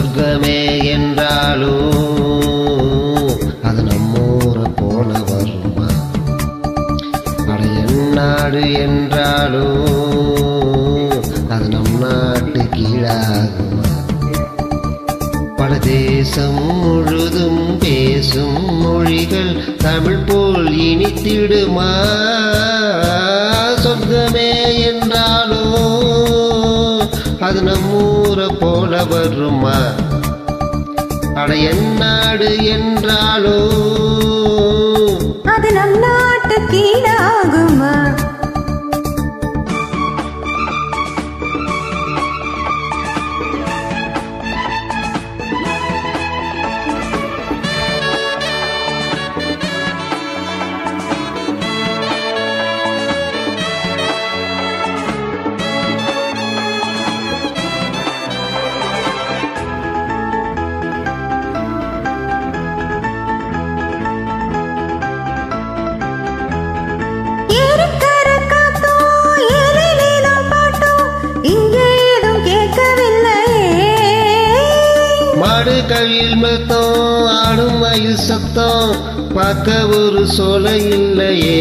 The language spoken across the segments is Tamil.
சொர்க்கமே என்றாலும் அது நம்மூரை போல வருமா? அட எந்நாடு என்றாலும் அது நம் நாட்டு கீழாகுமா? பல தேசம் முழுதும் பேசும் மொழிகள் தமிழ் போல் இனித்திடுமா? வருமா? அட எந்நாடு என்றாலோ? அது நம் நாட்டு கீழா? மாடு கழில் மெத்தம் ஆடும் மயில் சத்தம் பார்க்க ஒரு சோலை இல்லையே.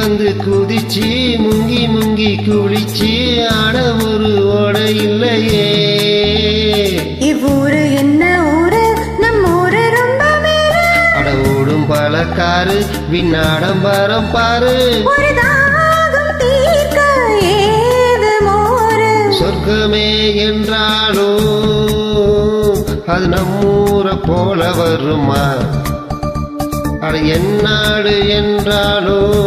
வந்து குதிச்சு முங்கி முங்கி குளிச்சு ஆட ஒரு ஓடை இல்லையே. ஓடும் பழக்காரு விண்ணாடம்பரம் பாரு. சொர்க்கமே என்றாலும் அது நம்மூரை போல வருமா? அட எந்நாடு என்றாலும்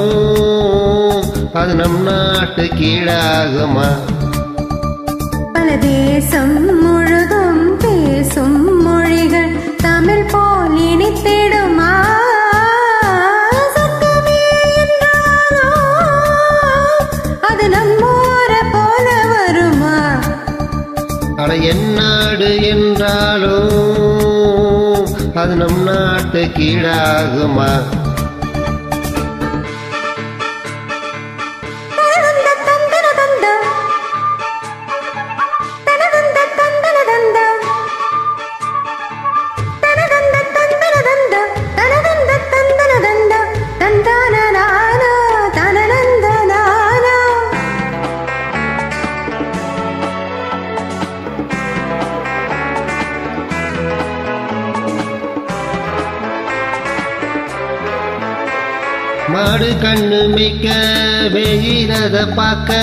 அது நம் நாட்டு கீழாகுமா? பல தேசம் அதை என்னாடு என்றாலும் அது நம் நாட்டு கீழாகுமா மாடு கண்ணு மிக்க வெயிறத பார்க்க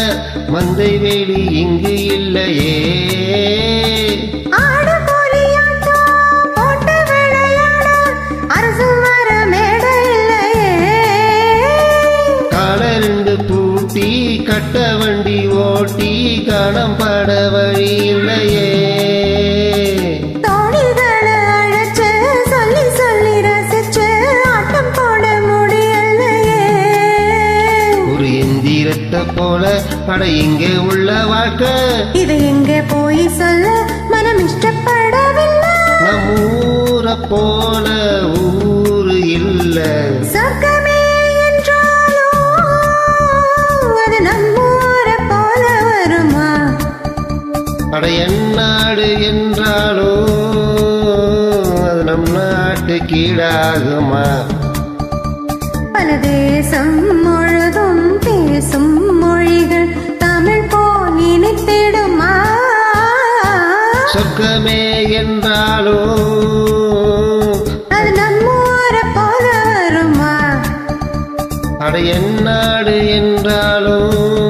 மந்தை வேலி இங்கு இல்லையே. கட்ட வண்டி ஓட்டி காணம் எந்திரத்தை போல பட இங்கே உள்ள வாழ்க்கை. இது எங்கே போய் சொல்ல மனம் இஷ்டப்படவில்லை? நம் ஊரை போல ஊரு இல்ல. சொர்க்கமே என்றாலும் அது போல வருமா? அட எந்நாடு என்றாலும் அது நம் நாட்டு கீழாகுமா பல தேசம் பேசும் மொழிகள் தமிழ் போல் இனித்திடுமா சொர்க்கமே என்றாலும் அது நம்மூரை போல வருமா? அட எந்நாடு என்றாலும்